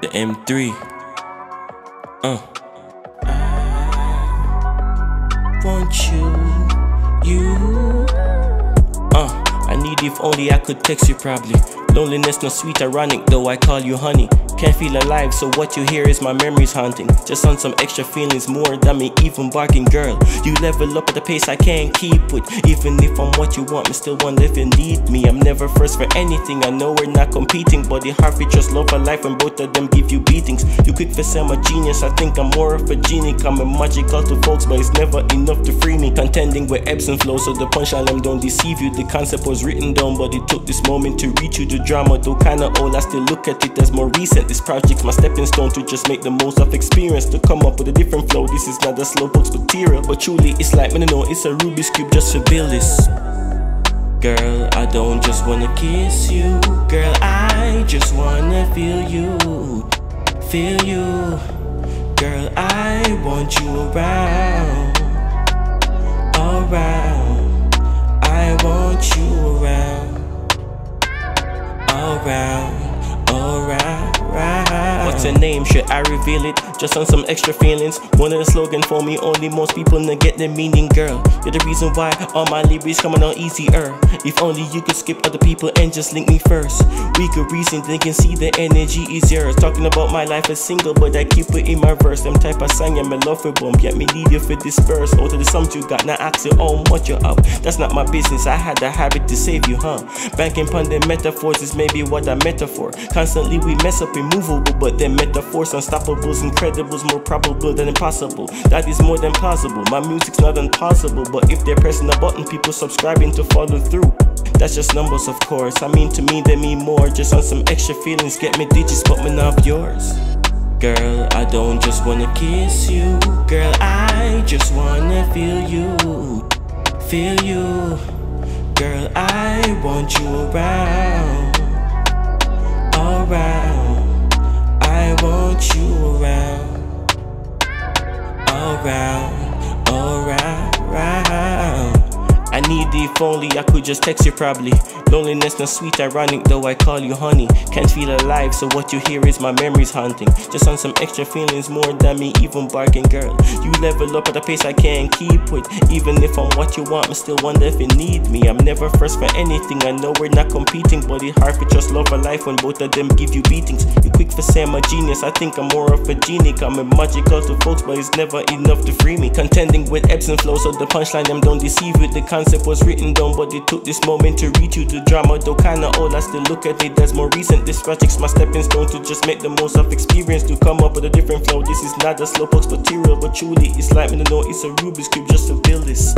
Tha M3. Uh. I want you, you. Uh, I need if only I could text you probably. Loneliness no sweet, ironic though I call you honey. Can't feel alive, so what you hear is my memories haunting. Just on some extra feelings, more than me even barking, girl. You level up at a pace I can't keep with. Even if I'm what you want, me still wonder if you need me. I'm never first for anything, I know we're not competing. But the heart trust love for life when both of them give you beatings. You quick for say I'm a genius, I think I'm more of a genie. Coming magical to folks, but it's never enough to free me. Contending with ebbs and flows, so the punchline them don't deceive you. The concept was written down, but it took this moment to reach you. The drama, though kinda old, I still look at it as more recent. This project's my stepping stone to just make the most of experience. To come up with a different flow, this is not a slowpoke's material. But truly, it's like, man, know, it's a Rubik's Cube just to build this. Girl, I don't just wanna kiss you. Girl, I just wanna feel you. Feel you. Girl, I want you around. Around. I want you around. Around. Around. What's your name? Should I reveal it? Just on some extra feelings. One of the slogan for me, only most people know get the meaning, girl. You're the reason why all my lyrics coming on easier. If only you could skip other people and just link me first. We could reason, they can see the energy is yours. Talking about my life as single, but I keep it in my verse. Them type of song, yeah, my love for bomb. Yet me need you for disperse. Out oh, of the sums you got, now ask you oh, how much you up. That's not my business. I had the habit to save you, huh? Banking upon the metaphors is maybe what I metaphor. Constantly we mess up immovable, but then metaphors, unstoppables, incredibles, more probable than impossible. That is more than possible. My music's not impossible, but if they're pressing a button, people subscribing to follow through. That's just numbers, of course. I mean, to me, they mean more. Just on some extra feelings, get me digits, but me not yours. Girl, I don't just wanna kiss you. Girl, I just wanna feel you. Feel you. Girl, I want you. Around. Around. Need if only I could just text you probably. Loneliness no sweet, ironic though I call you honey. Can't feel alive, so what you hear is my memories haunting. Just on some extra feelings, more than me even barking, girl. You level up at a pace I can't keep with. Even if I'm what you want, I still wonder if you need me. I'm never first for anything, I know we're not competing, but it's hard for just love for life when both of them give you beatings. You quick for say I'm a genius, I think I'm more of a genie. Coming magical to folks, but it's never enough to free me. Contending with ebbs and flows, so the punchline them don't deceive you. The concept was written down, but it took this moment to reach you. The drama, though kinda old, I still look at it as more recent. This project's my stepping stone to just make the most of experience. To come up with a different flow. This is not a slowpoke's material, but truly, it's like me to know it's a Rubik's Cube just to build this.